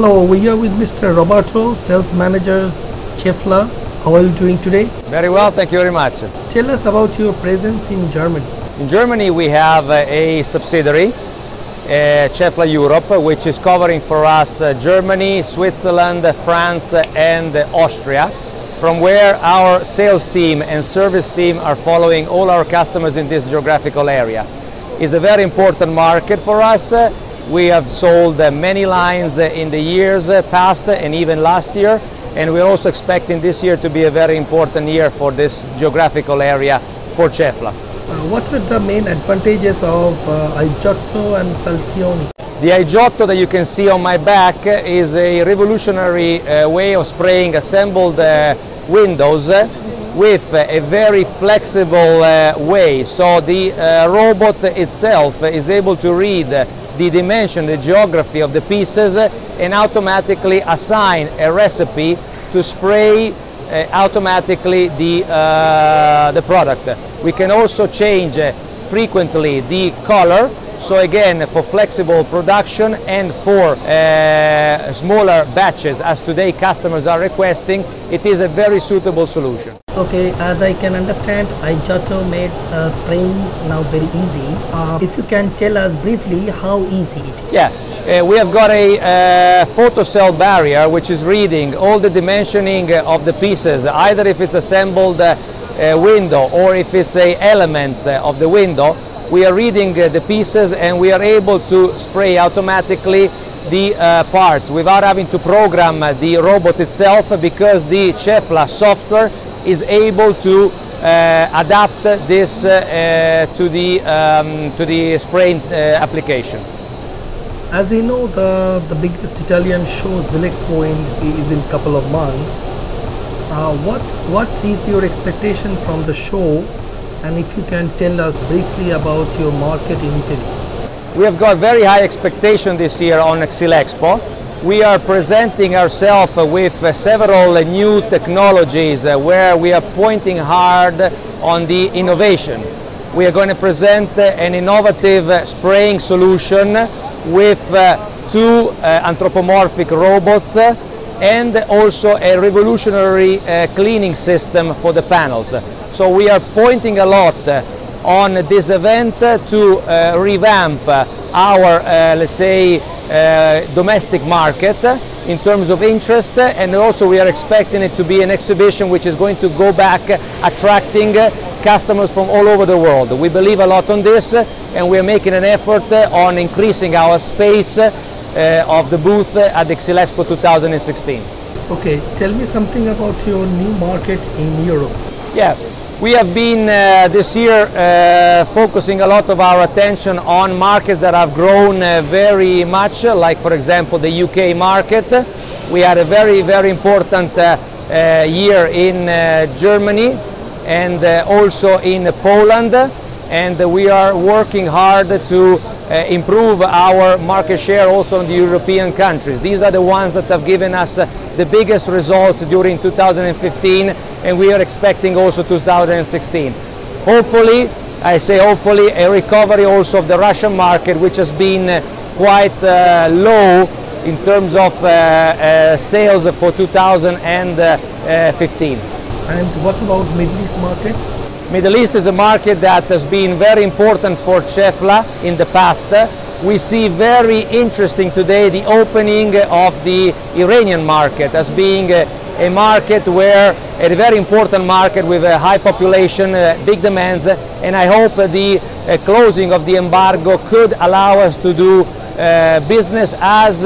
Hello, we are with Mr. Roberto, sales manager, Cefla. How are you doing today? Very well, thank you very much. Tell us about your presence in Germany. In Germany, we have uh, a subsidiary, uh, Cefla Europe, which is covering for us uh, Germany, Switzerland, France, and Austria, from where our sales team and service team are following all our customers in this geographical area. It's a very important market for us. We have sold uh, many lines uh, in the years uh, past and even last year, and we're also expecting this year to be a very important year for this geographical area for Cefla. Uh, what are the main advantages of uh, iGiotto and Falcioni? The iGiotto that you can see on my back is a revolutionary uh, way of spraying assembled uh, windows with a very flexible uh, way. So the robot itself is able to read the dimension, the geography of the pieces and automatically assign a recipe to spray uh, automatically the, uh, the product. We can also change uh, frequently the color so again for flexible production and for uh, smaller batches as today customers are requesting it is a very suitable solution. Okay, as I can understand, iGiotto made uh, spraying now very easy. Uh, if you can tell us briefly how easy it is. Yeah, uh, we have got a uh, photocell barrier which is reading all the dimensioning of the pieces, either if it's assembled uh, window or if it's a element uh, of the window. We are reading uh, the pieces and we are able to spray automatically the uh, parts without having to program the robot itself because the Cefla software is able to uh, adapt this uh, to the um, to the spraying uh, application. As you know, the, the biggest Italian show Xylexpo is, is in couple of months. Uh, what what is your expectation from the show, and if you can tell us briefly about your market in Italy? We have got very high expectation this year on Expo. We are presenting ourselves with uh, several new technologies uh, where we are pointing hard on the innovation. We are going to present uh, an innovative spraying solution with two anthropomorphic robots and also a revolutionary cleaning system for the panels. So we are pointing a lot on this event to revamp our, let's say, uh, domestic market in terms of interest and also we are expecting it to be an exhibition which is going to go back attracting customers from all over the world. We believe a lot on this and we are making an effort on increasing our space uh, of the booth at the Expo 2016. Okay, tell me something about your new market in Europe. Yeah, we have been uh, this year uh, focusing a lot of our attention on markets that have grown uh, very much, like for example the UK market. We had a very, very important uh, uh, year in uh, Germany and also in Poland and we are working hard to improve our market share also in the European countries. These are the ones that have given us the biggest results during 2015 and we are expecting also 2016. Hopefully, I say hopefully, a recovery also of the Russian market, which has been uh, quite uh, low in terms of uh, uh sales for 2015. And what about Middle East market? Middle East is a market that has been very important for Cefla in the past. We see very interesting today the opening of the Iranian market as being a market where a very important market with a high population, uh, big demands, and I hope the uh, closing of the embargo could allow us to do uh, business as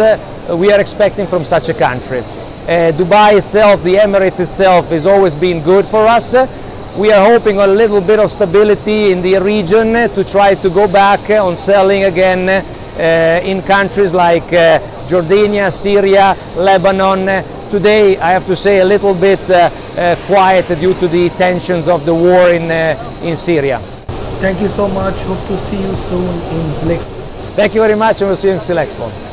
we are expecting from such a country. Dubai itself, the Emirates itself, has always been good for us. We are hoping on a little bit of stability in the region to try to go back on selling again uh, in countries like Jordania, Syria, Lebanon, today, I have to say, a little bit uh, uh, quiet due to the tensions of the war in, uh, in Syria. Thank you so much. Hope to see you soon in Xylexpo. Thank you very much and we'll see you in Xylexpo.